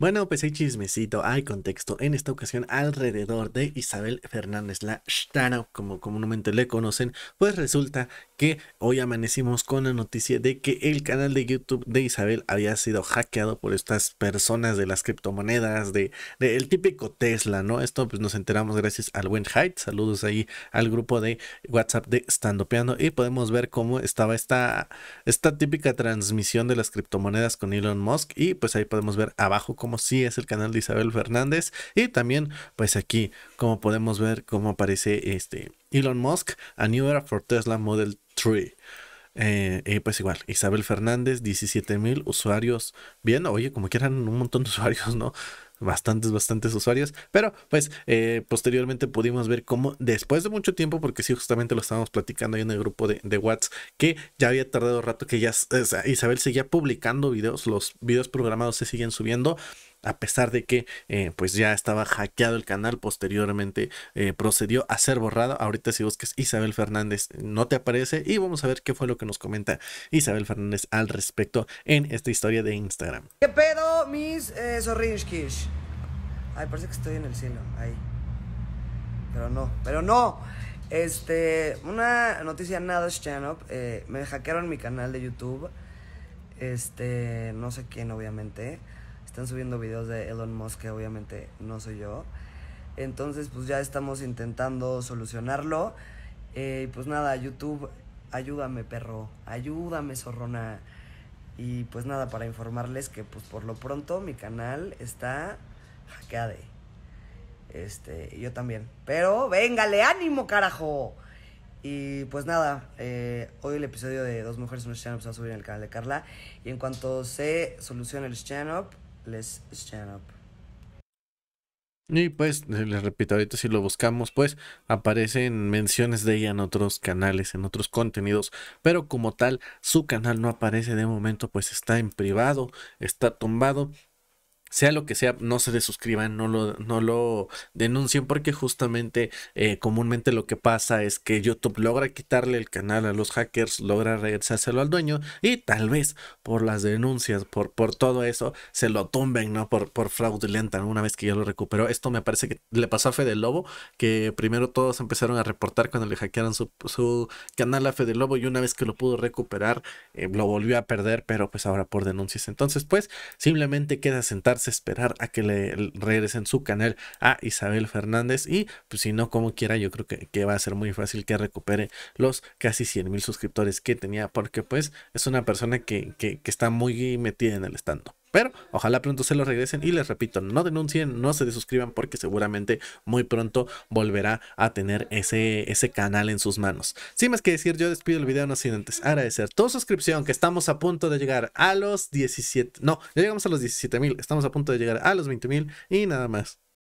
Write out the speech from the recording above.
Bueno, pues hay chismecito, hay contexto en esta ocasión alrededor de Isabel Fernández, la Shtana, como comúnmente le conocen, pues resulta que hoy amanecimos con la noticia de que el canal de YouTube de Isabel había sido hackeado por estas personas de las criptomonedas, de, el típico Tesla, ¿no? Esto pues nos enteramos gracias al buen Hyde, saludos ahí al grupo de WhatsApp de Standopeando y podemos ver cómo estaba esta, esta típica transmisión de las criptomonedas con Elon Musk y pues ahí podemos ver abajo cómo sí es el canal de Isabel Fernández y también pues aquí como podemos ver cómo aparece este Elon Musk, a new era for Tesla Model 3. Eh, y pues igual, Isabel Fernández, 17 mil usuarios. Bien, oye, como que eran un montón de usuarios, ¿no? Bastantes, bastantes usuarios. Pero pues eh, posteriormente pudimos ver cómo después de mucho tiempo, porque sí, justamente lo estábamos platicando ahí en el grupo de, de WhatsApp, que ya había tardado rato que ya Isabel seguía publicando videos, los videos programados se siguen subiendo a pesar de que eh, pues ya estaba hackeado el canal, posteriormente eh, procedió a ser borrado. Ahorita si busques Isabel Fernández no te aparece y vamos a ver qué fue lo que nos comenta Isabel Fernández al respecto en esta historia de Instagram. ¿Qué pedo, mis eh, Ay, parece que estoy en el cielo, ahí. Pero no, pero no. Este, una noticia nada stand eh, me hackearon mi canal de YouTube. Este, no sé quién, obviamente están subiendo videos de Elon Musk, que obviamente no soy yo. Entonces, pues ya estamos intentando solucionarlo. Eh, pues nada, YouTube, ayúdame, perro, ayúdame, zorrona. Y pues nada, para informarles que pues por lo pronto mi canal está hackeado. Este, yo también. Pero, véngale, ánimo, carajo. Y pues nada, eh, hoy el episodio de Dos Mujeres en un Stand Up se va a subir en el canal de Carla. Y en cuanto se solucione el Stand Up, Y pues, les repito, ahorita si lo buscamos, pues aparecen menciones de ella en otros canales, en otros contenidos, pero como tal, su canal no aparece de momento, pues está en privado, está tumbado sea lo que sea, no se desuscriban, no lo, no lo denuncien porque justamente eh, comúnmente lo que pasa es que YouTube logra quitarle el canal a los hackers, logra regresárselo al dueño y tal vez por las denuncias, por, por todo eso, se lo tumben, ¿no? Por, por fraudulenta una vez que ya lo recuperó. Esto me parece que le pasó a Fede Lobo, que primero todos empezaron a reportar cuando le hackearon su, su canal a Fede Lobo y una vez que lo pudo recuperar, eh, lo volvió a perder, pero pues ahora por denuncias. Entonces, pues simplemente queda sentarse esperar a que le regresen su canal a Isabel Fernández y pues si no como quiera yo creo que, que va a ser muy fácil que recupere los casi 100 mil suscriptores que tenía porque pues es una persona que, que, que está muy metida en el estando. Pero ojalá pronto se lo regresen y les repito, no denuncien, no se desuscriban porque seguramente muy pronto volverá a tener ese, ese canal en sus manos. Sin más que decir, yo despido el video no sin antes agradecer tu suscripción que estamos a punto de llegar a los 17, no, ya llegamos a los 17 mil, estamos a punto de llegar a los 20 mil y nada más.